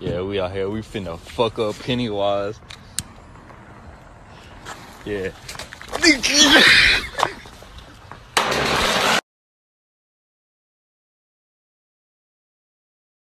Yeah, we out here. We finna fuck up Pennywise. Yeah.